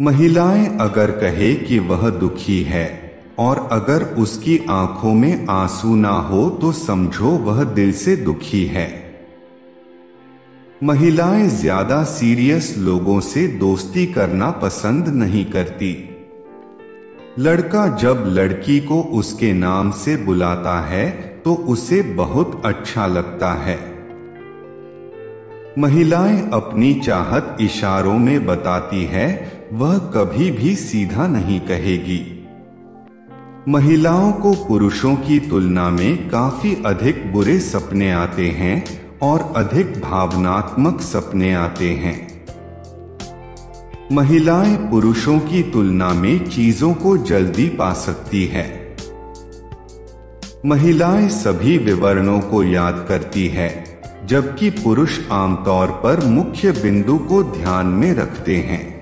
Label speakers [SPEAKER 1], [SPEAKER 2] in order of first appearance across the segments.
[SPEAKER 1] महिलाएँ अगर कहे कि वह दुखी है, और अगर उसकी आँखों में आँसू ना हो तो समझो वह दिल से दुखी है। महिलाएँ ज़्यादा सीरियस लोगों से दोस्ती करना पसंद नहीं करती। लड़का जब लड़की को उसके नाम से बुलाता है तो उसे बहुत अच्छा लगता है। महिलाएँ अपनी चाहत इशारों में बताती है वह कभी भी सीधा नहीं कहेगी। महिलाओं को पुरुषों की तुलना में काफ़ी अधिक बुरे सपने आते हैं और अधिक भावनात्मक सपने आते हैं। महिलाएँ पुरुषों की तुलना में चीज़ों को जल्दी पा सकती है। महिलाएँ सभी विवरणों को याद करती है, जबकि पुरुष आमतौर पर मुख्य बिंदु को ध्यान में रखते हैं।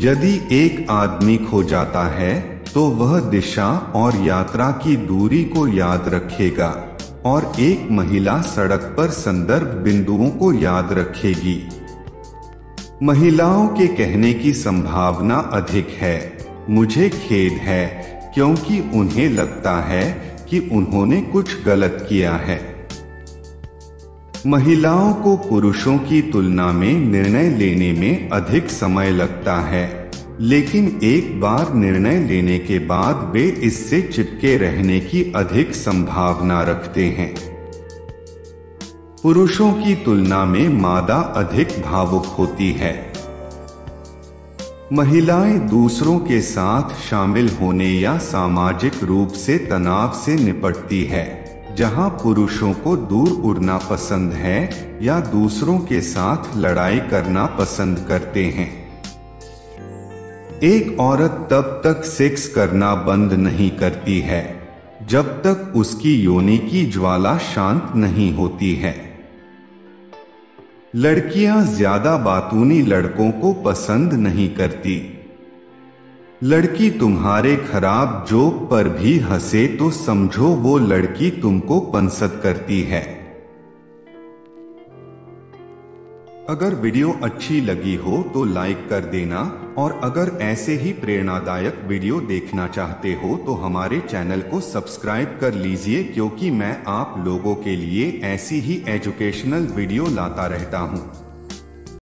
[SPEAKER 1] यदि एक आदमी खो जाता है तो वह दिशा और यात्रा की दूरी को याद रखेगा और एक महिला सड़क पर संदर्भ बिंदुओं को याद रखेगी। महिलाओं के कहने की संभावना अधिक है। मुझे खेद है, क्योंकि उन्हें लगता है कि उन्होंने कुछ गलत किया है। महिलाओं को पुरुषों की तुलना में निर्णय लेने में अधिक समय लगता है। लेकिन एक बार निर्णय लेने के बाद वे इससे चिपके रहने की अधिक संभावना रखते हैं। पुरुषों की तुलना में मादा अधिक भावुक होती है। महिलाएँ दूसरों के साथ शामिल होने या सामाजिक रूप से तनाव से निपटती है। जहाँ पुरुषों को दूर उड़ना पसंद है या दूसरों के साथ लड़ाई करना पसंद करते हैं। एक औरत तब तक सेक्स करना बंद नहीं करती है, जब तक उसकी योनि की ज्वाला शांत नहीं होती है। लड़कियाँ ज़्यादा बातूनी लड़कों को पसंद नहीं करती। लड़की तुम्हारे खराब जोक पर भी हंसे तो समझो वो लड़की तुमको पंसद करती है। अगर वीडियो अच्छी लगी हो तो लाइक कर देना और अगर ऐसे ही प्रेरणादायक वीडियो देखना चाहते हो तो हमारे चैनल को सब्सक्राइब कर लीजिए क्योंकि मैं आप लोगों के लिए ऐसी ही एजुकेशनल वीडियो लाता रहता हूँ।